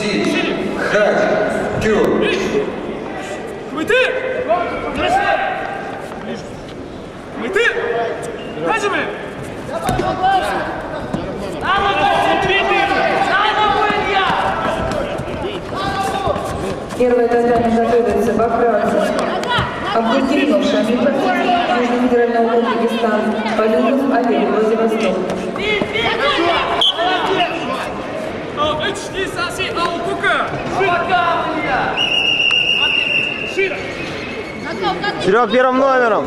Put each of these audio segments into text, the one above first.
Си. Хач. Тю. Кмити! Кмити! Хажими! Первое задание готовится Бахрадзе. Абдулкеримов Шамиль Южный федеральный округ Дагестан. Полюбов Олег Владивосток. Серег первым номером.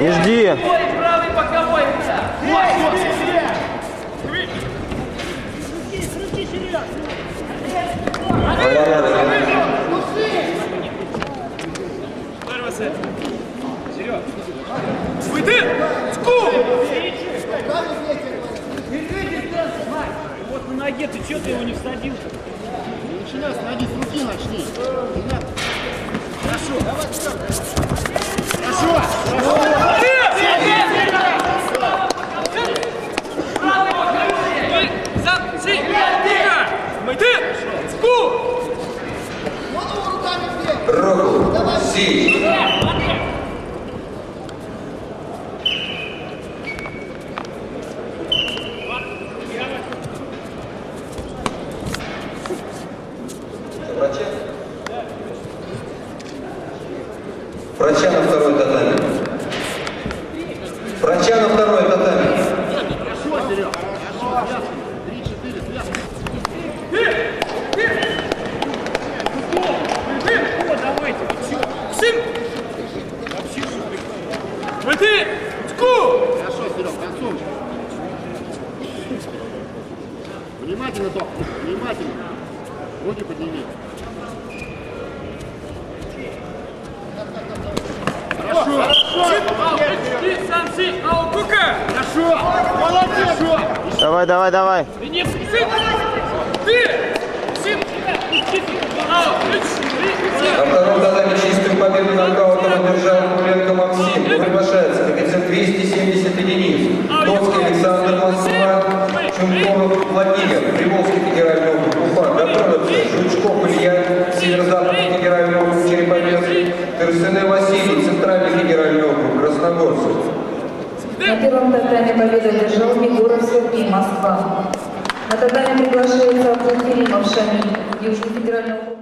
Не жди. Кмити! Ску! Вот на ноге, ты что ты его не всадил? Начинай, садись, руки начни. Lisansı al kuka! Кмити! Ску! Року. Си. Врача? На второй татами. Врача на второй татами давайте, ты чё? Сим! Кмити! Ску! Хорошо, Серег, концом. Доктор, внимательно. Руки подними. Al kuka! Хорошо, молодец. Хорошо. Давай, давай, давай. Чумков Владимир. Приволжский федеральный округ. Уфа. Готовится. Жучков Илья. Северо-западный федеральный округ. Череповец. Терсене Василий. Центральный федеральный округ. Красногорск. На первом татаме победу одержал Егоров Сергей, Москва. На татаме приглашается Абдулкеримов Шамиль, Южный федеральный округ.